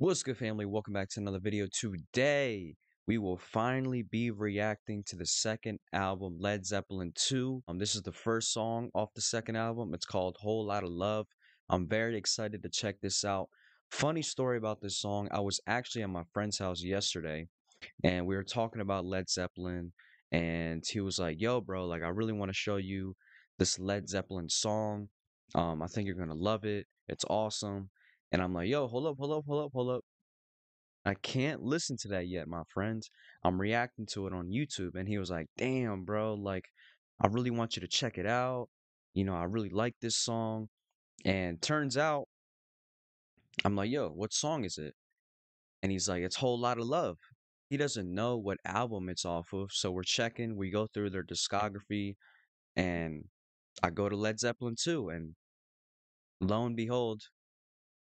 What's good, family? Welcome back to another video. Today, we will finally be reacting to the second album, Led Zeppelin 2. Um, this is the first song off the second album. It's called Whole Lotta Love. I'm very excited to check this out. Funny story about this song. I was actually at my friend's house yesterday, and we were talking about Led Zeppelin, and he was like, "Yo, bro, like I really want to show you this Led Zeppelin song. Um, I think you're gonna love it. It's awesome." And I'm like, yo, hold up, hold up, hold up, hold up. I can't listen to that yet, my friends. I'm reacting to it on YouTube. And he was like, damn, bro, like, I really want you to check it out. You know, I really like this song. And turns out, I'm like, yo, what song is it? And he's like, it's Whole Lotta Love. He doesn't know what album it's off of. So we're checking, we go through their discography, and I go to Led Zeppelin 2. And lo and behold,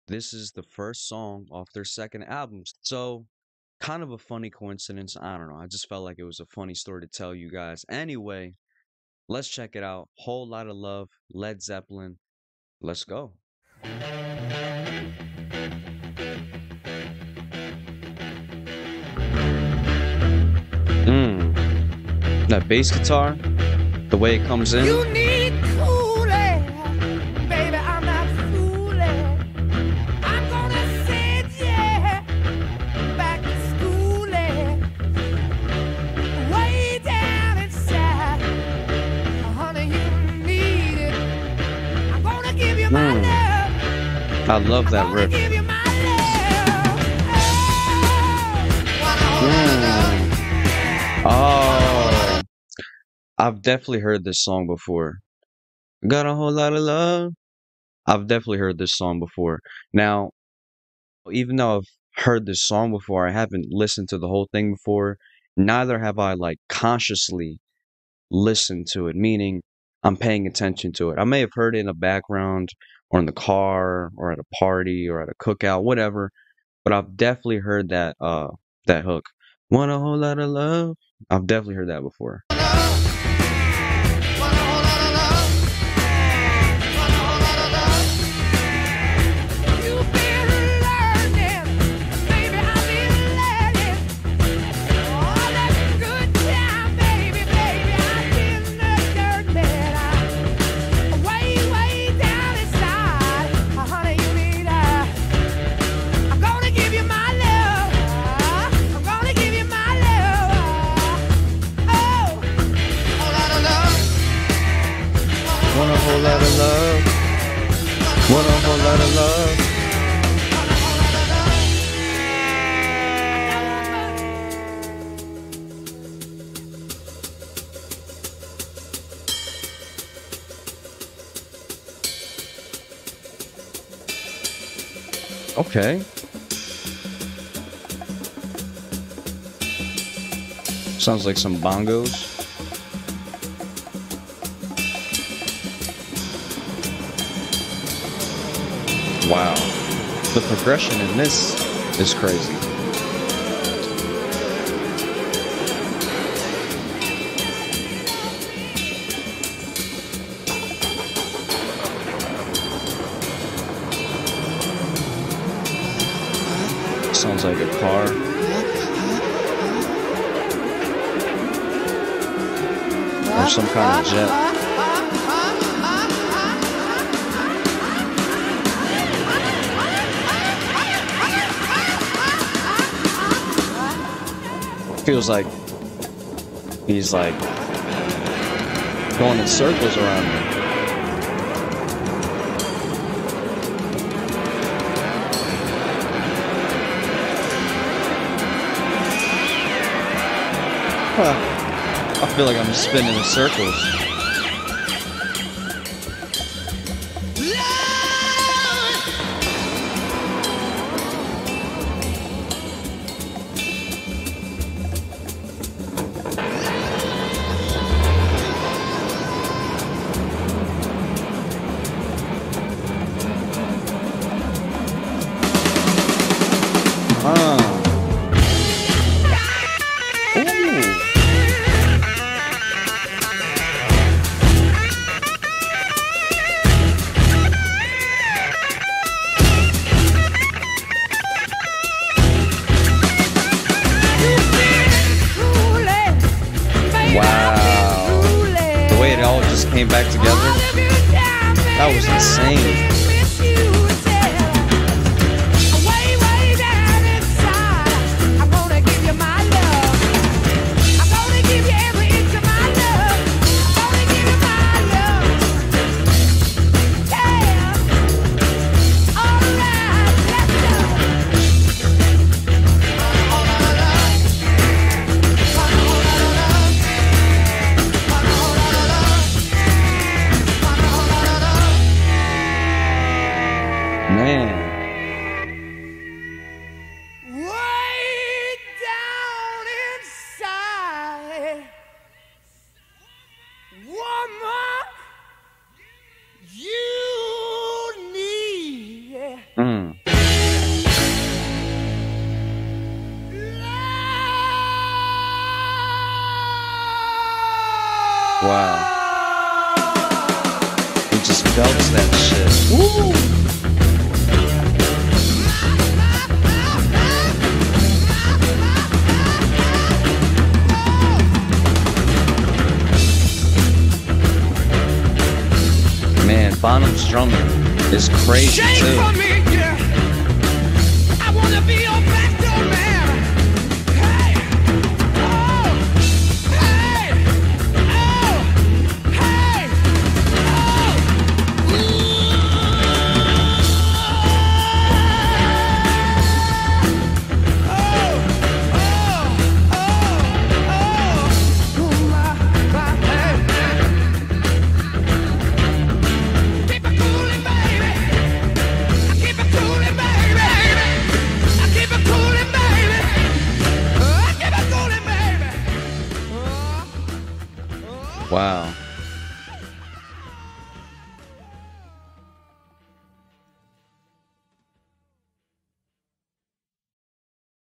this is the first song off their second album. So, kind of a funny coincidence. I don't know. I just felt like it was a funny story to tell you guys. Anyway, let's check it out. Whole Lotta Love, Led Zeppelin. Let's go. Mmm. That bass guitar, the way it comes in. I love that riff. Mm. Oh, I've definitely heard this song before. Got a whole lot of love. I've definitely heard this song before. Now, even though I've heard this song before, I haven't listened to the whole thing before. Neither have I like consciously listened to it, meaning I'm paying attention to it. I may have heard it in the background or in the car or at a party or at a cookout, whatever. But I've definitely heard that uh that hook. Want a whole lot of love. I've definitely heard that before. Okay. Sounds like some bongos. Wow. The progression in this is crazy. Sounds like a car. Or some kind of jet. feels like he's like going in circles around me. I feel like I'm spinning in circles. Came back together. That was insane. Wow. He just belts that shit. Man, Bonham's drumming is crazy Shake too.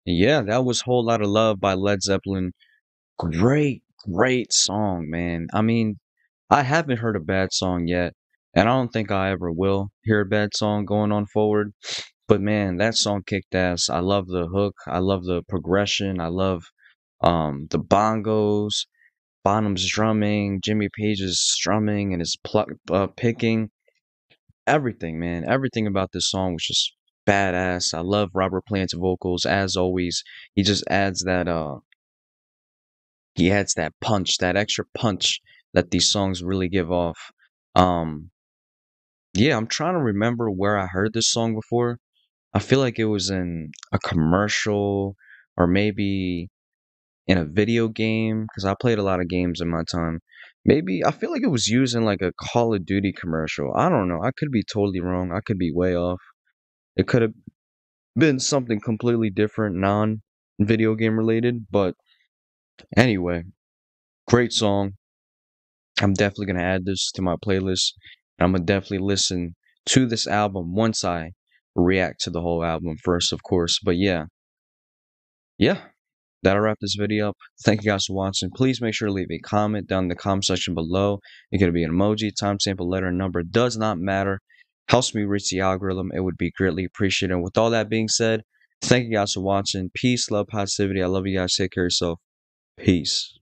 Yeah, that was Whole Lotta Love by Led Zeppelin. Great, great song, man. I mean, I haven't heard a bad song yet, and I don't think I ever will hear a bad song going on forward. But man, that song kicked ass. I love the hook. I love the progression. I love um the bongos, Bonham's drumming, Jimmy Page's strumming and his pluck uh, picking. Everything, man. Everything about this song was just badass. I love Robert Plant's vocals as always. He just adds that uh he adds that punch, that extra punch that these songs really give off. Um yeah, I'm trying to remember where I heard this song before. I feel like it was in a commercial or maybe in a video game because I played a lot of games in my time. Maybe I feel like it was used in like a Call of Duty commercial. I don't know. I could be totally wrong. I could be way off. It could have been something completely different, non video game related. But anyway, great song. I'm definitely gonna add this to my playlist. I'm gonna definitely listen to this album once I react to the whole album first, of course. But yeah, yeah, that'll wrap this video up. Thank you guys for watching. Please make sure to leave a comment down in the comment section below. It could be an emoji, timestamp, a letter, number. Does not matter. Helps me reach the algorithm. It would be greatly appreciated. And with all that being said, thank you guys for watching. Peace, love, positivity. I love you guys. Take care of yourself. Peace.